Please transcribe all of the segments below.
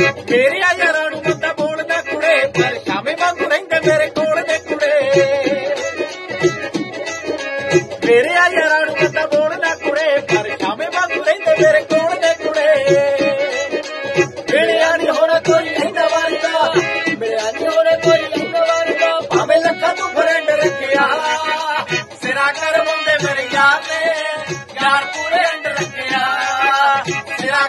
ਮੇਰੇ ਆ ਯਾਰਾਂ ਨੂੰ ਬੰਦਾ ਬੋਲਦਾ ਕੁੜੇ? ਪਰ ਸ਼ਾਮੇ ਵਾਂਗੂ ਰਹਿੰਦੇ ਮੇਰੇ ਕੋਲ ਦੇ ਕੁੜੇ। ਮੇਰੇ ਆ ਯਾਰਾਂ ਨੂੰ ਬੰਦਾ ਬੋਲਦਾ ਕੁੜੇ? ਪਰ ਸ਼ਾਮੇ ਵਾਂਗੂ ਰਹਿੰਦੇ ਮੇਰੇ ਕੋਲ ਦੇ ਕੁੜੇ। ਮੇਰੇ ਆ ਨਹੀਂ ਹੋਣਾ ਕੋਈ ਲਹਿੰਦਾ ਵਾਰਦਾ ਮੇਰੇ ਆ ਨਹੀਂ ਹੋਣਾ ਕੋਈ ਲਹਿੰਦਾ ਵਾਰਦਾ ਭਾਵੇਂ ਲੱਖਾਂ ਤੋਂ ਫਰੈਂਡ ਰੱਖਿਆ। ਸਿਰਾ ਕਰ ਮੁੰਡੇ ਮੇਰੇ ਯਾਰ ਨੇ। ਯਾਰ ਪੂਰੇ ਅੰਡ ਰੱਖਿਆ। ਸਿਰਾ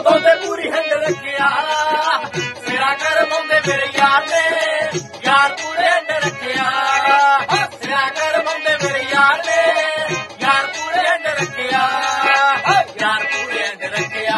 ਉਹਦੇ ਪੂਰੀ ਹੰਡ ਰੱਖਿਆ ਸਿਰਾ ਕਰ ਮੰਦੇ ਮੇਰੇ ਯਾਰ ਨੇ ਯਾਰ ਪੂਰੇ ਹੰਡ ਰੱਖਿਆ ਸਿਰਾ ਕਰ ਮੰਦੇ ਮੇਰੇ ਯਾਰ ਨੇ ਯਾਰ ਪੂਰੇ ਹੰਡ ਰੱਖਿਆ ਯਾਰ ਪੂਰੇ ਹੰਡ ਰੱਖਿਆ